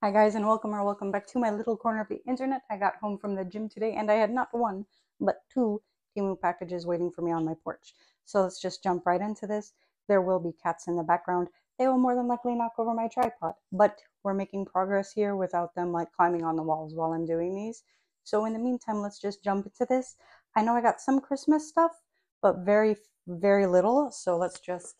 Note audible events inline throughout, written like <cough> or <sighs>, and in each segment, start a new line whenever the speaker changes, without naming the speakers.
Hi guys and welcome or welcome back to my little corner of the internet. I got home from the gym today and I had not one, but two Temu packages waiting for me on my porch. So let's just jump right into this. There will be cats in the background. They will more than likely knock over my tripod, but we're making progress here without them like climbing on the walls while I'm doing these. So in the meantime, let's just jump into this. I know I got some Christmas stuff, but very, very little. So let's just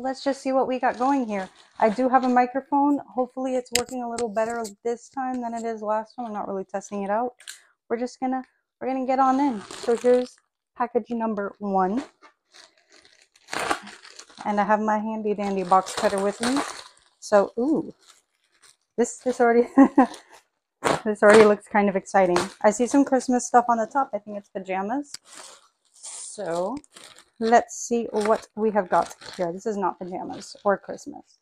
let's just see what we got going here. I do have a microphone. Hopefully it's working a little better this time than it is last time. I'm not really testing it out. We're just gonna, we're gonna get on in. So here's package number one. And I have my handy dandy box cutter with me. So, ooh, this, this already, <laughs> this already looks kind of exciting. I see some Christmas stuff on the top. I think it's pajamas. So let's see what we have got here. This is not pajamas or Christmas.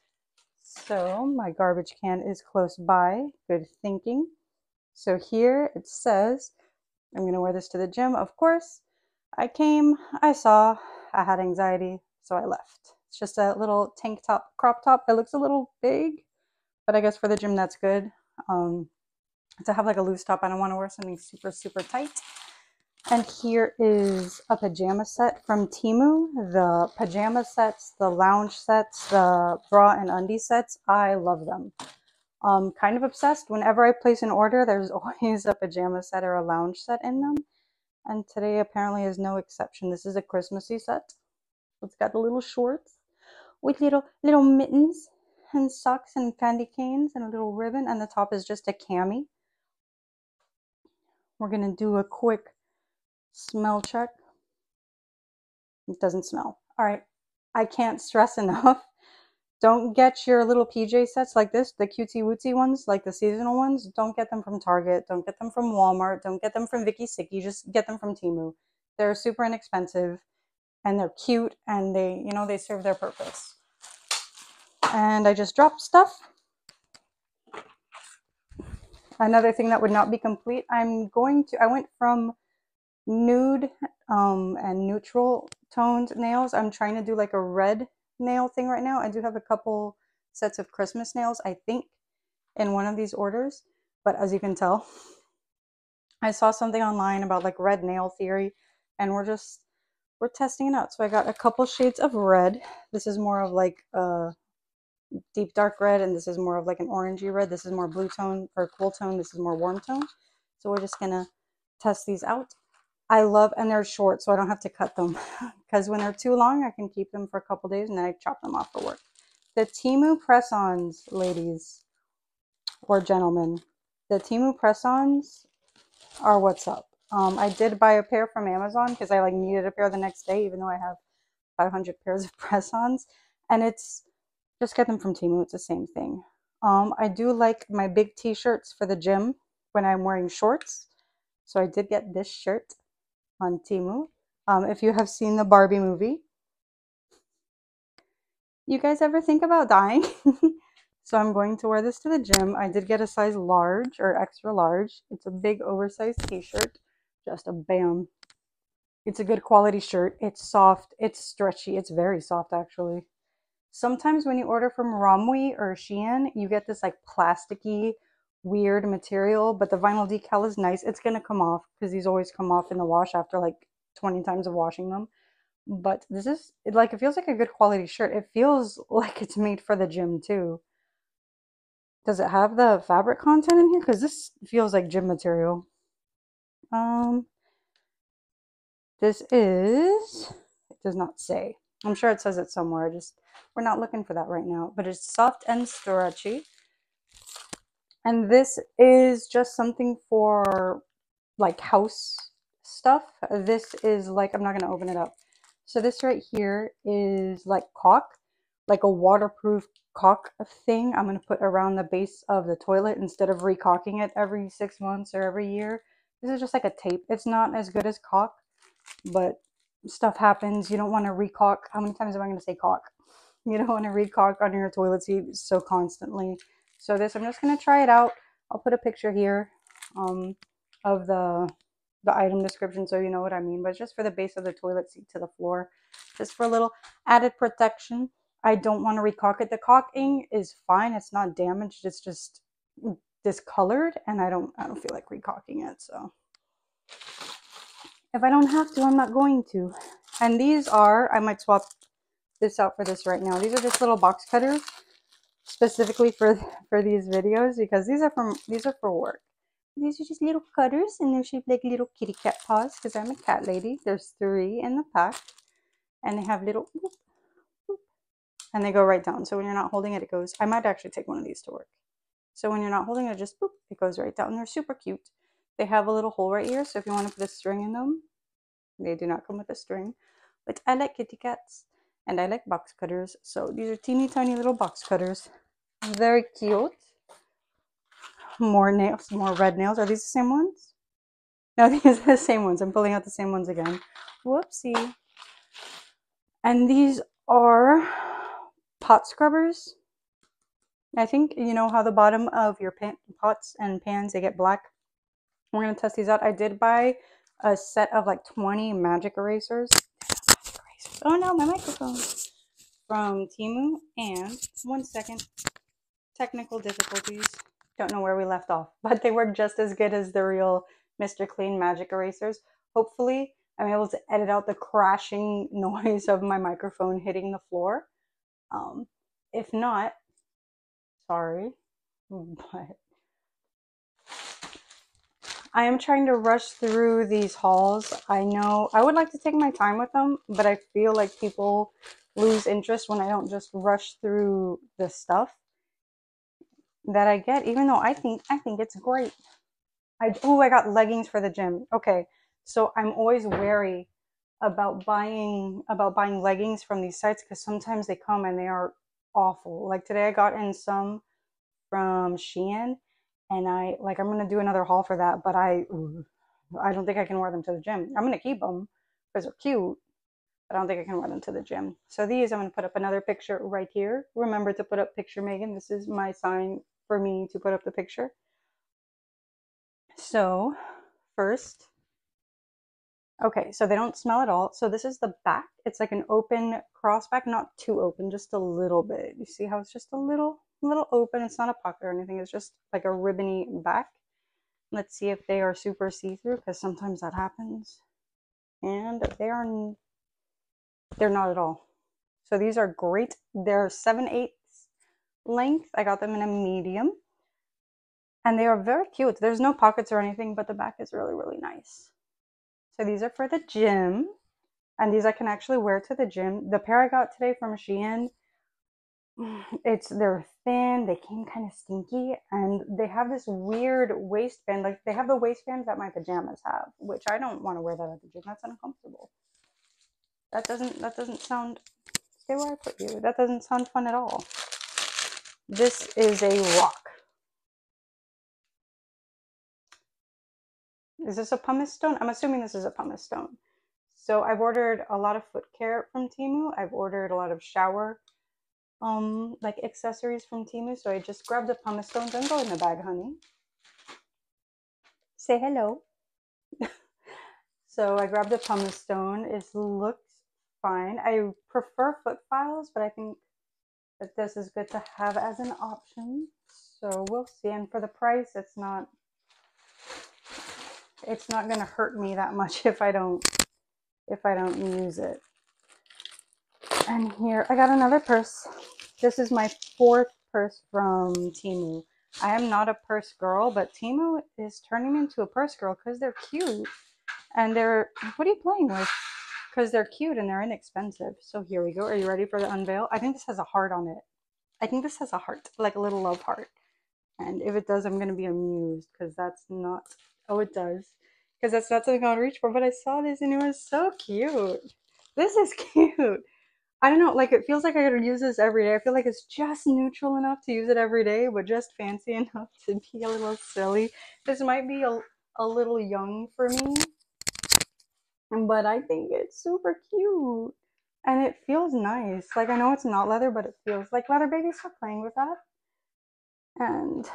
So my garbage can is close by. Good thinking. So here it says, I'm going to wear this to the gym. Of course, I came, I saw, I had anxiety, so I left. It's just a little tank top, crop top. It looks a little big, but I guess for the gym that's good. Um, to have like a loose top, I don't want to wear something super, super tight. And here is a pajama set from Temu. The pajama sets, the lounge sets, the bra and undie sets, I love them. Um, kind of obsessed. Whenever I place an order, there's <laughs> always a pajama set or a lounge set in them. And today apparently is no exception. This is a Christmassy set. It's got the little shorts with little little mittens and socks and candy canes and a little ribbon. And the top is just a cami. We're going to do a quick Smell check. It doesn't smell. All right. I can't stress <laughs> enough. Don't get your little PJ sets like this, the cutesy wootsy ones, like the seasonal ones. Don't get them from Target. Don't get them from Walmart. Don't get them from Vicky Sicky. Just get them from Temu. They're super inexpensive and they're cute and they, you know, they serve their purpose. And I just dropped stuff. Another thing that would not be complete, I'm going to, I went from nude um, and neutral toned nails. I'm trying to do like a red nail thing right now. I do have a couple sets of Christmas nails, I think, in one of these orders. But as you can tell, <laughs> I saw something online about like red nail theory, and we're just we're testing it out. So I got a couple shades of red. This is more of like a deep dark red, and this is more of like an orangey red. This is more blue tone or cool tone. This is more warm tone. So we're just gonna test these out. I love, and they're short, so I don't have to cut them. <laughs> Because when they're too long, I can keep them for a couple days and then I chop them off for work. The Temu press-ons, ladies or gentlemen, the Temu press-ons are what's up. Um, I did buy a pair from Amazon because I like needed a pair the next day, even though I have 500 <laughs> pairs of press-ons. And it's, just get them from Temu. It's the same thing. Um, I do like my big t-shirts for the gym when I'm wearing shorts. So I did get this shirt on Temu. Um, if you have seen the Barbie movie, you guys ever think about dying? <laughs> so I'm going to wear this to the gym. I did get a size large or extra large. It's a big oversized t-shirt. Just a bam. It's a good quality shirt. It's soft. It's stretchy. It's very soft actually. Sometimes when you order from Romwe or Shein, you get this like plasticky weird material, but the vinyl decal is nice. It's going to come off because these always come off in the wash after like 20 times of washing them. But this is, it, like, it feels like a good quality shirt. It feels <laughs> like it's made for the gym too. Does it have the fabric content in here? Because this feels like gym material. Um, this is, it does not say. I'm sure it says it somewhere. Just, we're not looking for that right now. But it's soft and stretchy. And this is just something for like house stuff. This is like, I'm not going to open it up. So this right here is like caulk, like a waterproof caulk thing I'm going to put around the base of the toilet instead of recaulking it every six months or every year. This is just like a tape. It's not as good as caulk, but stuff happens. You don't want to recaulk. How many times am I going to say caulk? <laughs> You don't want to recaulk on your toilet seat so constantly. So this, I'm just going to try it out. I'll put a picture here um, of the, the item description so you know what I mean. But just for the base of the toilet seat to the floor. Just for a little added protection. I don't want to recaulk it. The caulking is fine. It's not damaged. It's just discolored and I don't I don't feel like recaulking it. So if I don't have to, I'm not going to. And these are, I might swap this out for this right now. These are just little box cutters specifically for for these videos because these are from these are for work. These are just little cutters and they're shaped like little kitty cat paws because I'm a cat lady. There's three in the pack and they have little whoop, whoop, and they go right down. So when you're not holding it, it goes. I might actually take one of these to work. So when you're not holding it, just boop, it goes right down. They're super cute. They have a little hole right here. So if you want to put a string in them, they do not come with a string. But I like kitty cats and I like box cutters. So these are teeny tiny little box cutters. Very cute. More nails, more red nails. Are these the same ones? No, <laughs> these are the same ones. I'm pulling out the same ones again. Whoopsie. And these are pot scrubbers. I think you know how the bottom of your pan, pots and pans they get black. We're gonna test these out. I did buy a set of like 20 magic erasers. Oh no, my microphone from Temu. And one second, technical difficulties. Don't know where we left off, <laughs> but they work just as good as the real Mr. Clean magic erasers. Hopefully, I'm able to edit out the crashing <laughs> noise of my microphone hitting the floor. Um, if not, sorry, <laughs> but I am trying to rush through these hauls. I know I would like to take my time with them, but I feel like people lose interest when I don't just rush through the stuff that I get, even though I think I think it's great. I oh I got leggings for the gym. Okay, so I'm always wary about buying about buying leggings from these sites because sometimes they come and they are awful. Like today, I got in some from Shein, and I like I'm gonna do another haul for that, but I I don't think I can wear them to the gym. I'm gonna keep them because they're cute, but I don't think I can wear them to the gym. So these, I'm gonna put up another picture right here. Remember to put up picture, Meghan. This is my sign for me to put up the picture. So first, okay, so they don't smell at all. So this is the back. It's like an open cross back, not too open, just a little bit. You see how it's just a little, little open. It's not a pocket or anything. It's just like a ribbony back. Let's see if they are super see-through because sometimes that happens. And they are, they're not at all. So these are great. They're 7 8 length. I got them in a medium. And they are very cute. There's no pockets or anything, but the back is really, really nice. So these are for the gym. And these I can actually wear to the gym. The pair I got today from Shein, <sighs> it's they're thin, they came kind of stinky, and they have this weird waistband. Like they have the waistbands that my pajamas have, which I don't want to wear that at the gym. That's uncomfortable. That doesn't that doesn't sound stay where I put you. That doesn't sound fun at all. This is a rock. Is this a pumice stone? I'm assuming this is a pumice stone. So I've ordered a lot of foot care from Temu. I've ordered a lot of shower um like accessories from Temu. So I just grabbed the pumice stones and go in the bag, honey. Say hello. <laughs> so I grabbed the pumice stone. It looks fine. I prefer foot files, but I think that this is good to have as an option. So we'll see. And for the price, it's not it's not going to hurt me that much <laughs> if I don't if I don't use it. And here I got another purse. This is my fourth purse from Temu. I am not a purse girl, but Temu is turning into a purse girl because they're cute. And they're, what are you playing with? Because they're cute and they're inexpensive. So here we go. Are you ready for the unveil? I think this has a heart on it. I think this has a heart, like a little love heart. And if it does, I'm going to be amused because that's not Oh, it does. Because that's not something I would reach for. But I saw this and it was so cute. This is <laughs> cute. I don't know, like it feels like I could use this every day. I feel like it's just neutral enough to use it every day, but just fancy <laughs> enough to be a little silly. This might be a, a little young for me, but I think it's super cute. And it feels nice. Like I know it's not leather, but it feels like leather. Baby, stop playing with that. And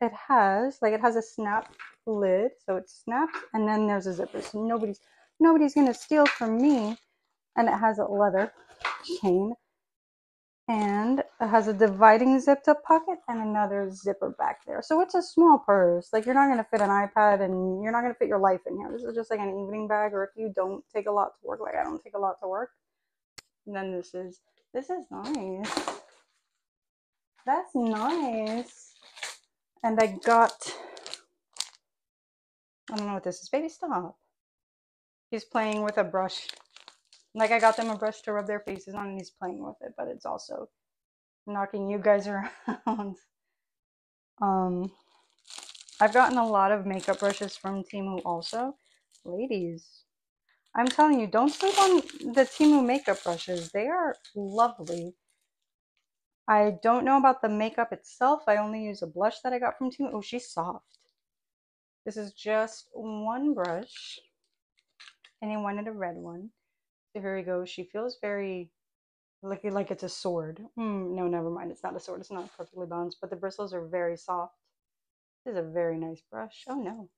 it has like it has a snap lid so it snaps and then there's a zipper so nobody's nobody's gonna steal from me and it has a leather chain and it has a dividing zipped up pocket and another zipper back there. So it's a small purse. Like you're not going to fit an iPad and you're not going to fit your life in here. This is just like an evening bag or if you don't take a lot to work, like I don't take a lot to work, then this is, this is nice. That's nice. And I got, I don't know what this is. Baby, stop. He's playing with a brush like I got them a brush to rub their faces on and he's playing with it, but it's also knocking you guys <laughs> around. um, I've gotten a lot of makeup brushes from Temu also. Ladies, I'm telling you, don't sleep on the Temu makeup brushes. They are lovely. I don't know about the makeup itself. I only use a blush that I got from Temu. Oh, she's soft. This is just one brush. And I wanted a red one. Here we go. She feels very like like it's a sword. Mm, no, never mind. It's not a sword. It's not perfectly balanced, but the bristles are very soft. This is a very nice brush. Oh no.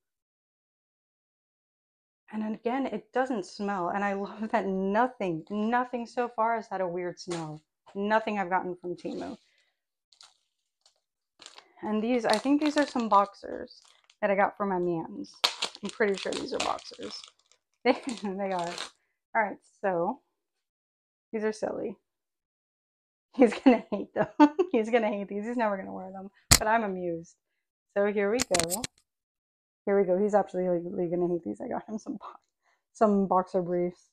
And again, it doesn't smell. And I <laughs> love that nothing, nothing so far has had a weird smell. Nothing I've gotten from Temu. And these, I think these are some boxers that I got for my mans. I'm pretty sure these are boxers. <laughs> They, they are. All right, so these are silly. He's <laughs> gonna hate them. <laughs> He's gonna hate these. He's never gonna wear them, but I'm amused. So here we go. Here we go. He's absolutely gonna hate these. I got him some some boxer briefs.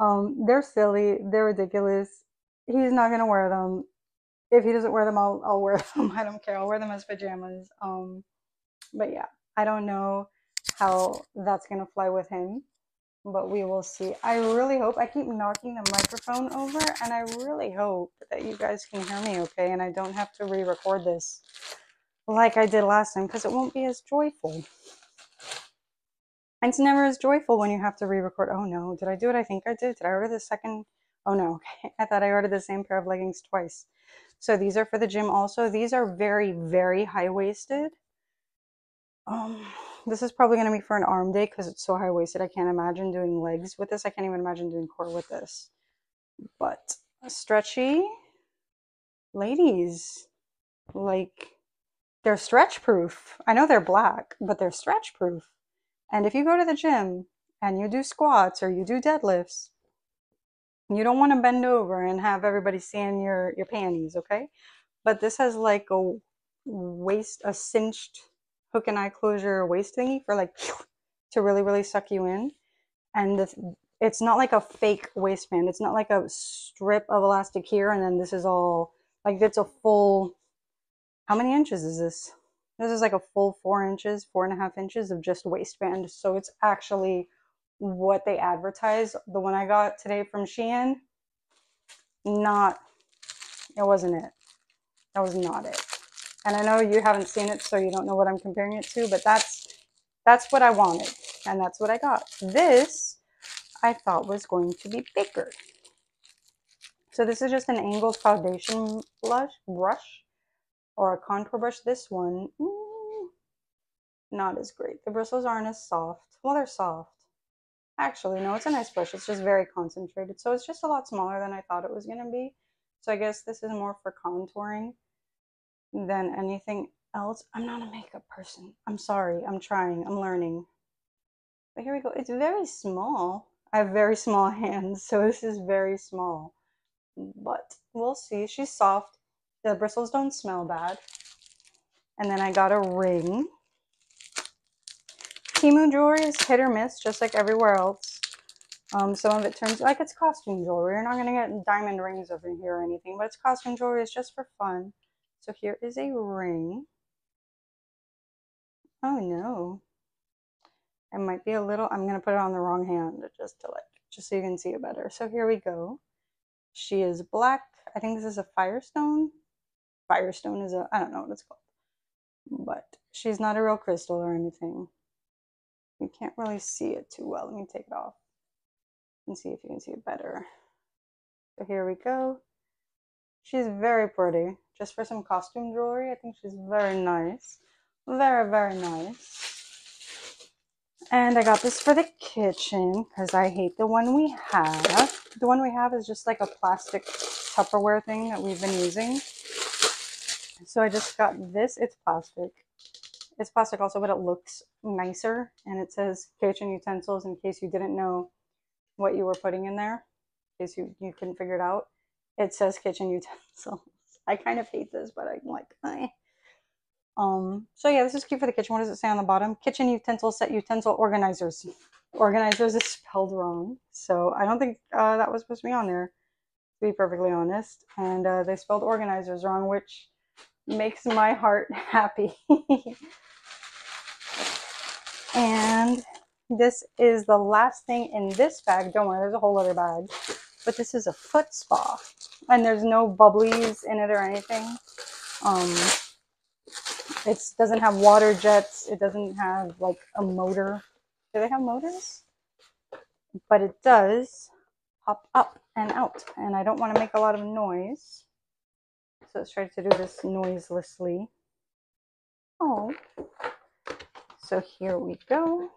Um, they're silly. They're ridiculous. He's not gonna wear them. If he doesn't wear them, I'll I'll wear <laughs> them. I don't care. I'll wear them as pajamas. Um, but yeah, I don't know how that's gonna fly with him but we will see. I really hope, I keep knocking the microphone over, and I really hope that you guys can hear me okay, and I don't have to re-record this like I did last time, because it won't be as joyful. And it's never as joyful when you have to re-record. Oh no, did I do what I think I did? Did I order the second? Oh no, okay. <laughs> I thought I ordered the same pair of leggings twice. So these are for the gym also. These are very, very high-waisted. Um, this is probably going to be for an arm day because it's so high waisted. I can't imagine doing legs with this. I can't even imagine doing core with this. But stretchy ladies, like they're stretch proof. I know they're black, but they're stretch proof. And if you go to the gym and you do squats or you do deadlifts, you don't want to bend over and have everybody seeing your, your panties, okay? But this has like a waist, a cinched hook and eye closure waist thingy for like <sniffs> to really really suck you in. And it's not like a fake waistband. It's not like a strip of elastic here and then this is all like it's a full how many inches is this? This is like a full four inches four and a half inches of just waistband. So it's actually what they advertise. The one i got today from shein not it wasn't it. That was not it and I know you haven't seen it, so you don't know what I'm comparing it to, but that's that's what I wanted, and that's what I got. This I thought was going to be bigger. So this is just an angled foundation blush brush or a contour brush. This one, mm, not as great. The bristles aren't as soft. Well, they're soft. Actually, no, it's a nice brush. It's just very concentrated. So it's just a lot smaller than I thought it was going to be. So I guess this is more for contouring than anything else. I'm not a makeup person. I'm sorry. I'm trying. I'm learning. But here we go. It's very small. I have very small <laughs> hands, so this is very small. But we'll see. She's soft. The bristles don't smell bad. And then I got a ring. Temu jewelry is hit or miss, just like everywhere else. Um, some of it turns like it's costume jewelry. You're not going to get diamond rings over here or anything, but it's costume jewelry. It's just for fun. So here is a ring. Oh no. It might be a little, I'm going to put it on the wrong hand just to like, just so you can see it better. So here we go. She is black. I think this is a Firestone. Firestone is a, I don't know what it's called. But she's not a real crystal or anything. You can't really see it too well. Let me take it off and see if you can see it better. So here we go. She's very pretty. Just for some costume jewelry, I think she's very nice. Very, very nice. And I got this for the kitchen because I hate the one we have. The one we have is just like a plastic Tupperware thing that we've been using. So I just got this. It's plastic. It's plastic also, but it looks nicer. And it says kitchen utensils in case you didn't know what you were putting in there, in case you, you couldn't figure it out. It says kitchen utensils. <laughs> I kind of hate this, but I'm like, eh. Um, so yeah, this is cute for the kitchen. What does it say on the bottom? Kitchen utensil set utensil organizers. Organizers is spelled wrong. So I don't think uh, that was supposed to be on there, to be perfectly honest. And uh, they spelled organizers wrong, which makes my heart <laughs> happy. and this is the last thing in this bag. Don't worry, there's a whole other bag. But this is a foot spa. And there's no bubblies in it or anything. Um, it doesn't have water jets. It doesn't have like a motor. Do they have motors? But it does pop up and out. And I don't want to make a lot of noise. So let's try to do this noiselessly. Oh. So here we go.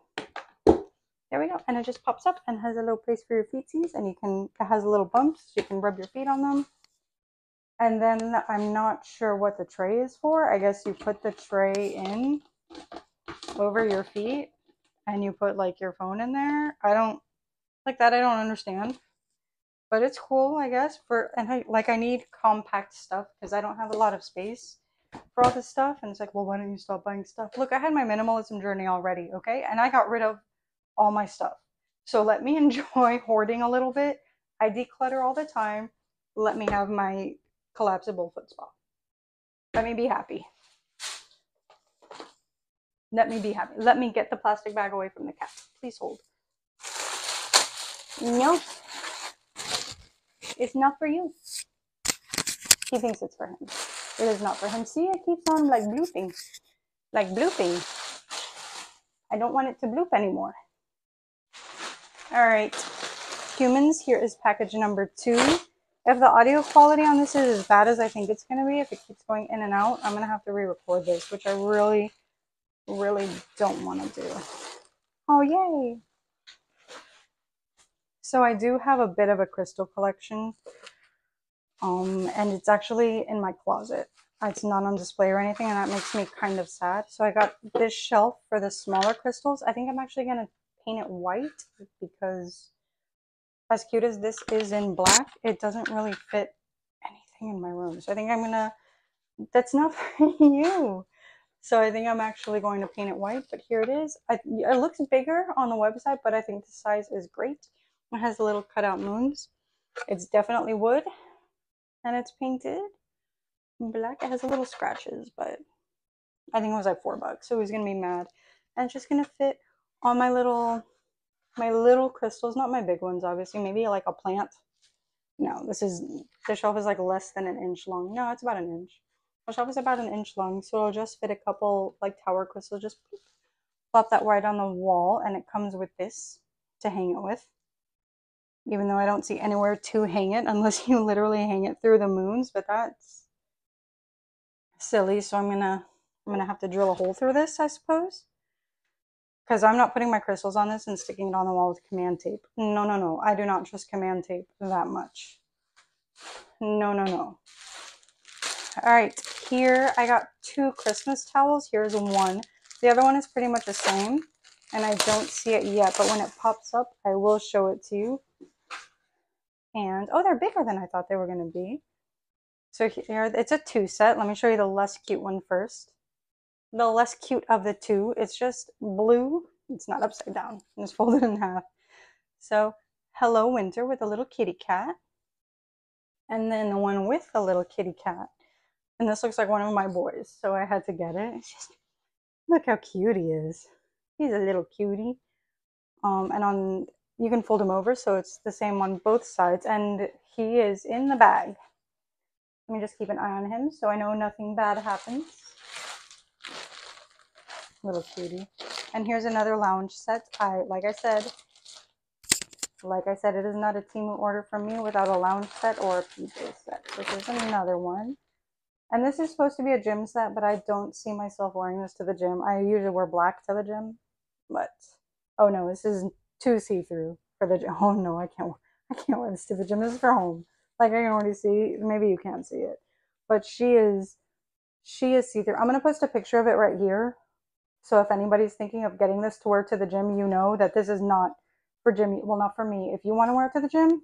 There we go. And it just pops up and has a little place for your feetsies. And you can, it has a little bumps. So you can rub your feet on them. And then I'm not sure what the tray is for. I guess you put the tray in over your feet and you put like your phone in there. I don't like that. I don't understand, but it's cool, I guess. For and I, like I need compact stuff because I don't have a lot of space for all this stuff. And it's like, well, why don't you stop buying stuff? Look, I had my minimalism journey already, okay, and I got rid of all my stuff. So let me <laughs> enjoy hoarding a little bit. I declutter all the time. Let me have my collapsible foot spa. Let me be happy. Let me be happy. Let me get the plastic bag away from the cat. Please hold. No. It's not for you. He thinks it's for him. It is not for him. See, it keeps on like blooping. Like blooping. I don't want it to bloop anymore. All right. Humans, here is package number two. If the audio quality on this is as bad as I think it's going to be, if it keeps going in and out, I'm going to have to re-record this, which I really, really don't want to do. Oh, yay. So I do have a bit of a crystal collection, um, and it's actually in my closet. It's not on display or anything, and that makes me kind of sad. So I got this shelf for the smaller crystals. I think I'm actually going to paint it white because as cute as this is in black, it doesn't really fit anything in my room. So I think I'm gonna, that's not <laughs> for you. So I think I'm actually going to paint it white, but here it is. I, it looks bigger on the website, but I think the size is great. It has the little cutout moons. It's definitely wood, and it's painted black. It has a little scratches, but I think it was like four bucks, so he's gonna be mad. And it's just gonna fit on my little my little crystals, not my big ones, obviously, maybe like a plant. No, this is, the shelf is like less than an inch long. No, it's about an inch. The shelf is about an inch long, so it'll just fit a couple like tower crystals. Just plop that right on the wall, and it comes with this to hang it with. Even though I don't see anywhere to hang it unless <laughs> you literally hang it through the moons, but that's silly. So I'm gonna I'm gonna have to drill a hole through this, I suppose because I'm not putting my crystals on this and sticking it on the wall with command tape. No, no, no. I do not trust command tape that much. No, no, no. All right, here I got two Christmas towels. Here's one. The other one is pretty much the same, and I don't see it yet, but when it pops up, I will show it to you. And, oh, they're bigger than I thought they were going to be. So here, it's a two set. Let me show you the less cute one first the less cute of the two. It's just blue. It's not upside down. It's folded in half. So Hello Winter with a little kitty cat. And then the one with the little kitty cat. And this looks like one of my boys. So I had to get it. It's just, look how cute he is. He's a little cutie. Um, and on you can fold him over so it's the same on both sides. And he is in the bag. Let me just keep an eye on him so I know nothing bad happens little cutie. And here's another lounge set. I, like I said, like I said, it is not a Temu order from me without a lounge set or a PJ set. So here's another one. And this is supposed to be a gym set, but I don't see myself wearing this to the gym. I usually wear black to the gym, but oh no, this is too see-through for the gym. <laughs> Oh no, I can't. I can't wear this to the gym. This is for home. like I can already see. Maybe you can't see it, but she is she is see through. I'm gonna post a picture of it right here. So if anybody's thinking of getting this to wear to the gym, you know that this is not for Jimmy. Well, not for me. If you want to wear it to the gym,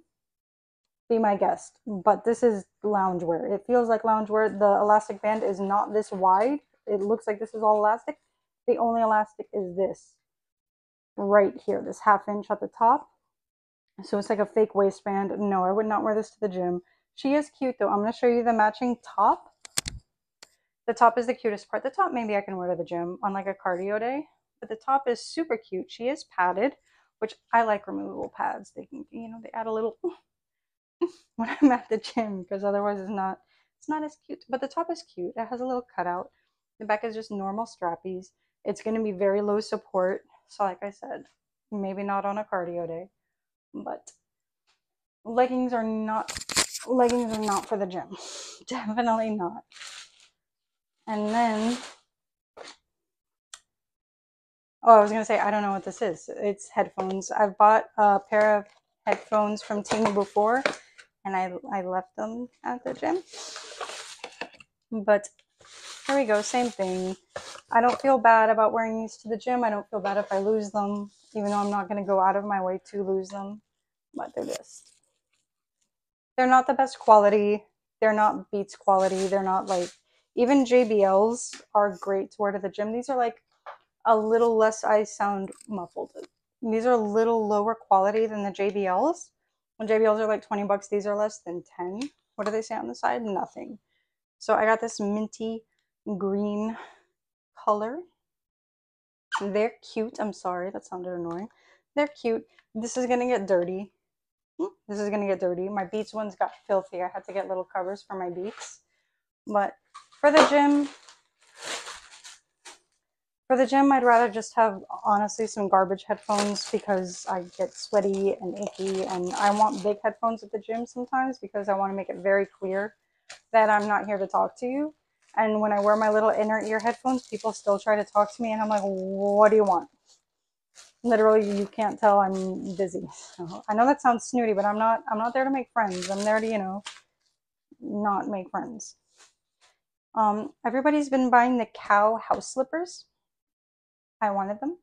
be my guest. But this is loungewear. It feels like loungewear. The elastic band is not this wide. It looks like this is all elastic. The only elastic is this right here, this half inch at the top. So it's like a fake waistband. No, I would not wear this to the gym. She is cute though. I'm going to show you the matching top. The top is the cutest part. The top maybe I can wear to the gym on like a cardio day. But the top is super cute. She is padded, which I like removable pads. They can, you know, they add a little <laughs> when I'm at the gym because otherwise it's not it's not as cute. But the top is cute. It has a little cutout. The back is just normal strappies. It's going to be very low support. So like I said, maybe not on a cardio day but leggings are not leggings are not for the gym <laughs> definitely not and then oh i was gonna say i don't know what this is it's headphones i've bought a pair of headphones from Temu before and i i left them at the gym but here we go same thing i don't feel bad about wearing these to the gym i don't feel bad if i lose them even though I'm not going to go out of my way to lose them. But they're just, they're not the best quality. They're not Beats quality. They're not like, even JBLs are great to wear to the gym. These are like a little less, I sound muffled. These are a little lower quality than the JBLs. When JBLs are like 20 bucks, these are less than 10. What do they say on the side? Nothing. So I got this minty green color they're cute. I'm sorry, that sounded annoying. They're cute. This is gonna get dirty. Hmm, this is gonna get dirty. My Beats ones got filthy. I had to get little covers for my Beats. But for the gym, for the gym, I'd rather just have honestly some garbage headphones because I get sweaty and icky, and I want big headphones at the gym sometimes because I want to make it very clear that I'm not here to talk to you. And when I wear my little inner ear headphones, people still try to talk to me, and I'm like, what do you want? Literally, you can't tell I'm busy. So <laughs> I know that sounds snooty, but I'm not. I'm not there to make friends. I'm there to, you know, not make friends. Um, everybody's been buying the cow house slippers. I wanted them,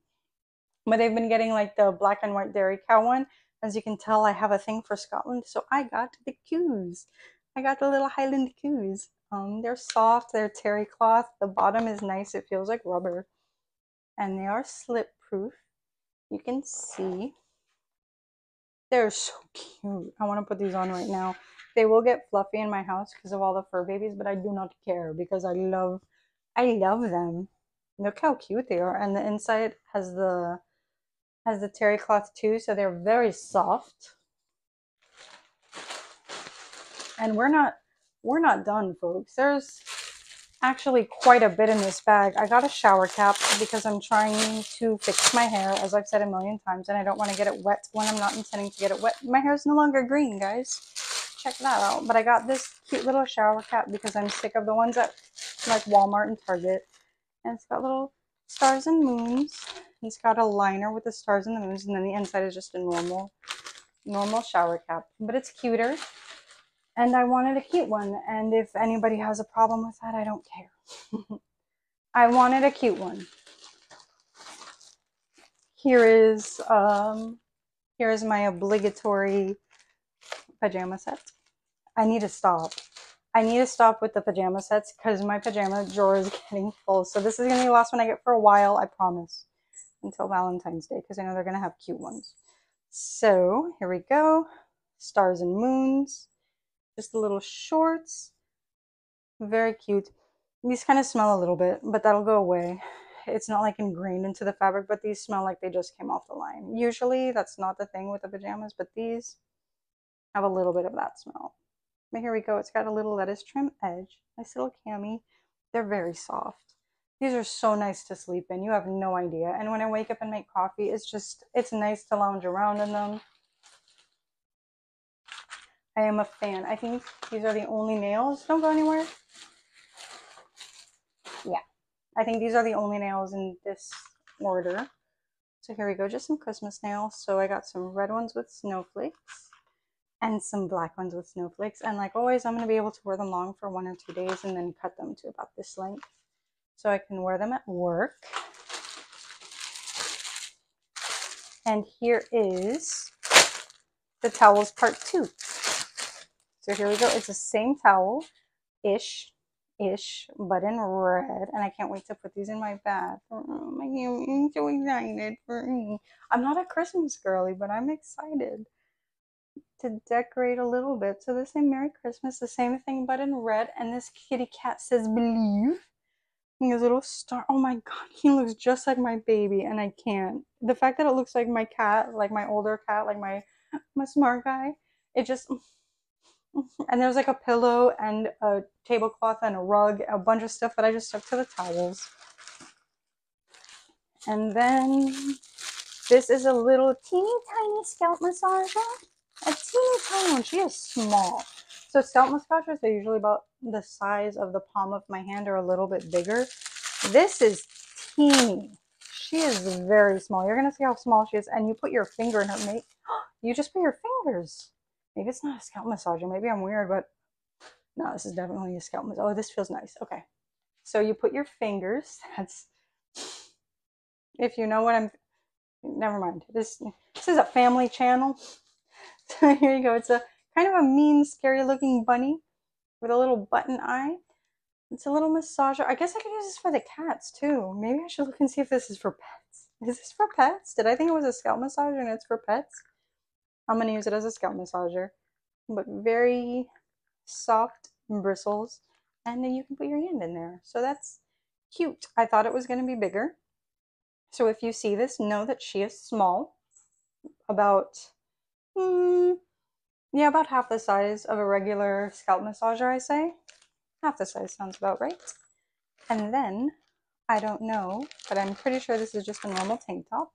but they've been getting like the black and white dairy cow one. As you can tell, I have a thing for Scotland, so I got the coos. I got the little Highland coos. Um, they're soft, they're terry cloth. The bottom is nice, it feels like rubber. And they are slip proof. You can see. They're so cute. I want to put these on right now. They will get fluffy in my house because of all the fur babies, but I do not care because I love I love them. Look how cute they are. And the inside has the has the terry cloth too, so they're very soft. And we're not we're not done, folks. There's actually quite a bit in this bag. I got a shower cap because I'm trying to fix my hair, as I've said a million times, and I don't want to get it wet when I'm not intending to get it wet. My hair is no longer green, guys. Check that out. But I got this cute little shower cap because I'm sick of the ones at like Walmart and Target. And it's got little stars and moons. It's got a liner with the stars and the moons, and then the inside is just a normal, normal shower cap. But it's cuter and I wanted a cute one. And if anybody has a problem with that, I don't care. <laughs> I wanted a cute one. Here is um, here is my obligatory pajama set. I need to stop. I need to stop with the pajama sets because my pajama drawer is <laughs> getting full. So this is going to be the last one I get for a while, I promise. Until Valentine's Day because I know they're going to have cute ones. So here we go. Stars and moons just the little shorts. Very cute. These kind of smell a little bit, but that'll go away. It's not like ingrained into the fabric, but these smell like they just came off the line. Usually that's not the thing with the pajamas, but these have a little bit of that smell. But here we go. It's got a little lettuce trim edge. Nice little cami. They're very soft. These are so nice to sleep in. You have no idea. And when I wake up and make coffee, it's just, it's nice to lounge around in them. I am a fan. I think these are the only nails. Don't go anywhere. Yeah. I think these are the only nails in this order. So here we go, just some Christmas nails. So I got some red ones with snowflakes. And some black ones with snowflakes. And like always, I'm going to be able to wear them long for one or two days and then cut them to about this length so I can wear them at work. And here is the towels part two. So here we go. It's the same towel ish, ish, but in red. And I can't wait to put these in my bathroom. I'm so excited for me. I'm not a Christmas girly, but I'm excited to decorate a little bit. So this same Merry Christmas, the same thing, but in red. And this kitty cat says believe. His little star. Oh my god, he looks just like my baby, and I can't. The fact that it looks like my cat, like my older cat, like my my smart guy, it just <laughs> and there's like a pillow and a tablecloth and a rug, a bunch of stuff that I just stuck to the towels. And then this is a little teeny tiny scalp massager. A teeny tiny one. She is small. So scalp massagers are usually about the size of the palm of my hand or a little bit bigger. This is teeny. She is very small. You're going to see how small she is. And you put your finger in her mate. <gasps> You just put your fingers Maybe it's not a scalp massager. Maybe I'm weird, but no, this is definitely a scalp massage. Oh, this feels nice. Okay. So you put your fingers. <laughs> That's if you know what I'm. Never mind. This this is a family channel. <laughs> Here you go. It's a kind of a mean, scary looking bunny with a little button eye. It's a little massager. I guess I could use this for the cats too. Maybe I should look and see if this is for pets. Is this for pets? Did I think it was a scalp massager and it's for pets? I'm going to use it as a scalp massager, but very soft bristles. And then you can put your hand in there. So that's cute. I thought it was going to be bigger. So if you see this, know that she is small, about, mm, yeah, about half the size of a regular scalp massager, I say. Half the size sounds about right. And then, I don't know, but I'm pretty sure this is just a normal tank top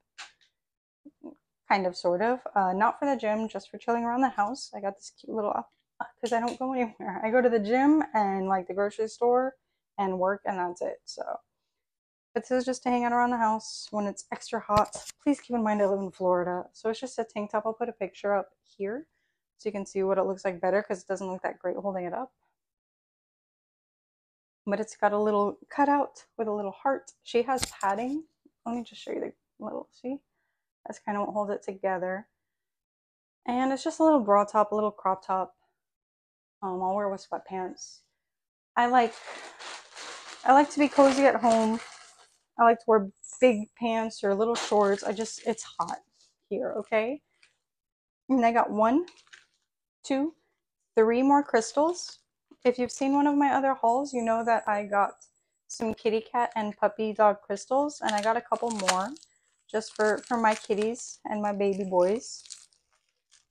kind of, sort of. Uh, not for the gym, just for chilling around the house. I got this cute little, because I don't go anywhere. <laughs> I go to the gym and like the grocery store and work and that's it. So, but this is just to hang out around the house when it's extra hot. Please keep in mind I live in Florida. So it's just a tank top. I'll put a picture up here so you can see what it looks like better because it doesn't look that great holding it up. But it's got a little cutout with a little heart. She has padding. Let me just show you the little, see? That's kind of what holds it together. And it's just a little bra top, a little crop top. Um, I'll wear with sweatpants. I like I like to be cozy at home. I like to wear big pants or little shorts. I just it's hot here, okay? And I got one, two, three more crystals. If you've seen one of my other hauls, you know that I got some kitty cat and puppy dog crystals, and I got a couple more just for, for my kitties and my baby boys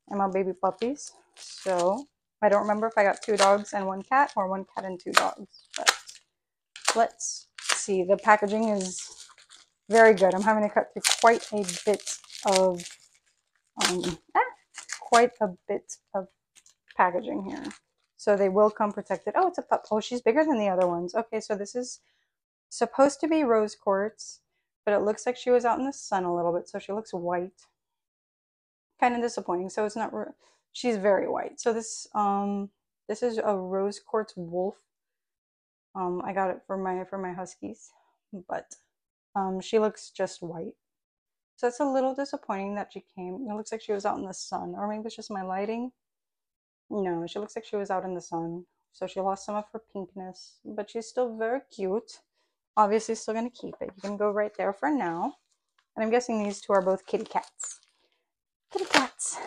and my baby puppies. So I don't remember if I got two dogs and one cat or one cat and two dogs. But let's see. The packaging is very good. I'm having to cut through quite a bit of um, ah, quite a bit of packaging here. So they will come protected. Oh, it's a pup. Oh, she's bigger than the other ones. Okay, so this is supposed to be rose quartz but it looks like she was out in the sun a little bit, so she looks white. Kind of disappointing. So it's not. She's very white. So this um this is a rose quartz wolf. Um, I got it for my for my huskies, but um, she looks just white. So it's a little disappointing that she came. It looks like she was out in the sun, or maybe it's just my lighting. No, she looks like she was out in the sun. So she lost some of her pinkness, but she's still very cute obviously still to keep it. You can go right there for now. And I'm guessing these two are both kitty cats. Kitty cats.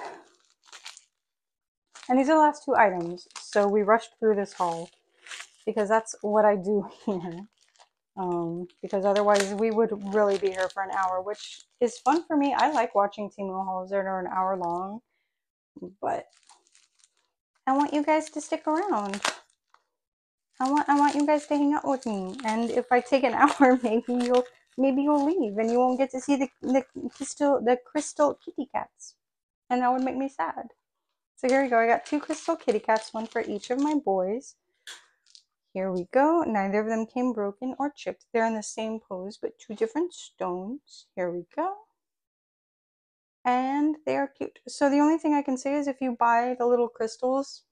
And these are the last two items. So we rushed through this haul because that's what I do <laughs> here. Um, because otherwise we would really be here for an hour, which is fun for me. I like watching hauls that an hour long, but I want you guys to stick around. I want I want you guys to hang out with me. And if I take an <laughs> hour, maybe you'll maybe you'll leave and you won't get to see the the crystal the crystal kitty cats. And that would make me sad. So here we go. I got two crystal kitty cats, one for each of my boys. Here we go. Neither of them came broken or chipped. They're in the same pose, but two different stones. Here we go. and they are cute. So the only thing I can say is if you buy the little crystals,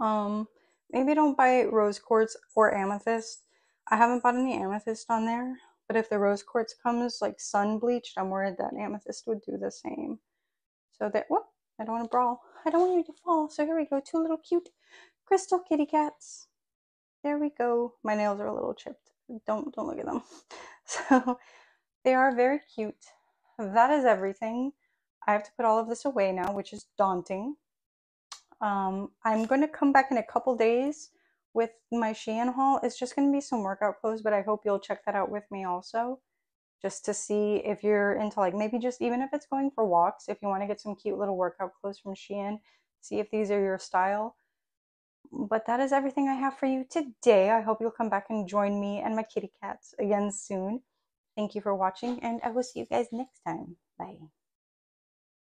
um, maybe don't buy rose quartz or amethyst. I haven't bought any amethyst on there, but if the rose quartz comes like sun bleached, I'm worried that amethyst would do the same. So that, whoop, I don't want to brawl. I don't want you to fall. So here we go, two little cute crystal kitty cats. There we go. My nails are a little chipped. Don't don't look at them. <laughs> So they are very cute. That is everything. I have to put all of this away now, which is daunting. Um, I'm going to come back in a couple days with my Shein haul. It's just going to be some workout clothes, but I hope you'll check that out with me also. Just to see if you're into like maybe just even if it's going for walks, if you want to get some cute little workout clothes from Shein, see if these are your style. But that is everything I have for you today. I hope you'll come back and join me and my kitty cats again soon. Thank you for watching, and I will see you guys next time. Bye.